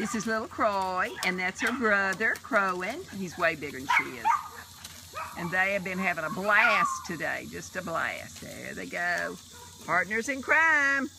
This is little Croix, and that's her brother, Crowan. He's way bigger than she is. And they have been having a blast today, just a blast. There they go. Partners in crime.